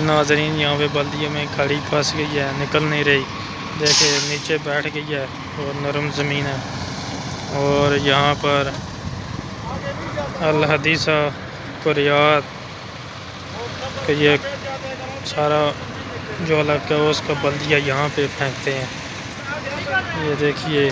नाजरीन यहाँ पे बल्दियों में गाड़ी फंस गई है, निकल नहीं रही। देखे, नीचे बैठ गई है और नरम ज़मीन है। और यहाँ पर अल हदीसा कुरियात ये सारा जो अलग है, उसका बल्दिया यहाँ पे फेंकते हैं। ये देखिए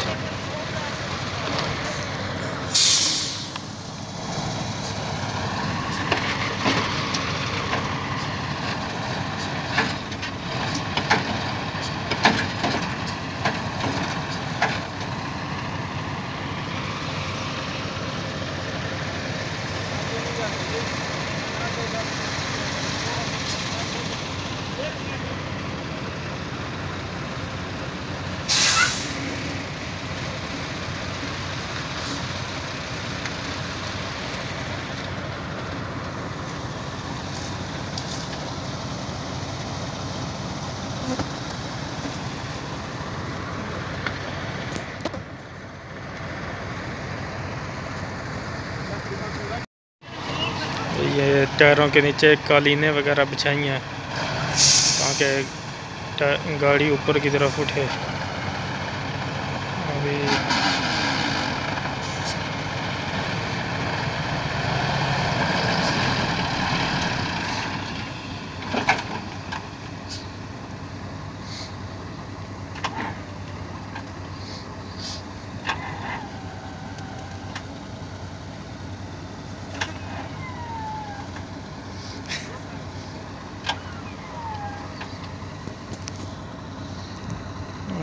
ये टायरों के नीचे कालीने वगैरह बिछाई हैं, ताकि गाड़ी ऊपर की तरफ़ उठे। अभी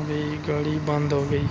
अभी गाड़ी बंद हो गई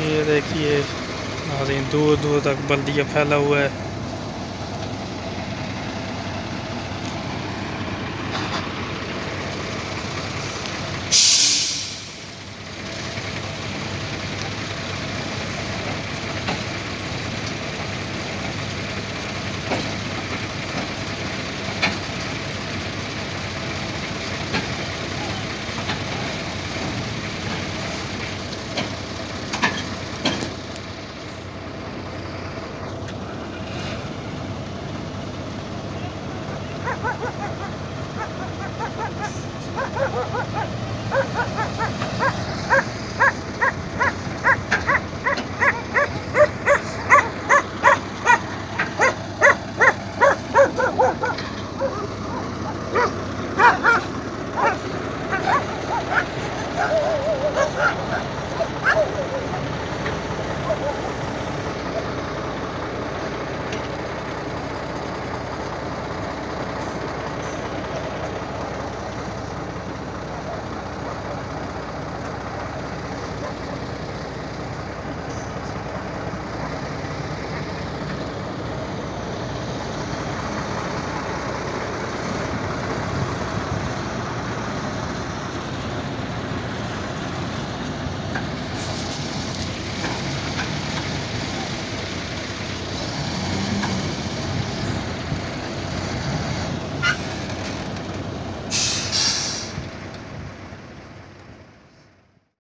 ये देखिए दूर दूर तक बल्दिया फैला हुआ है। あっ!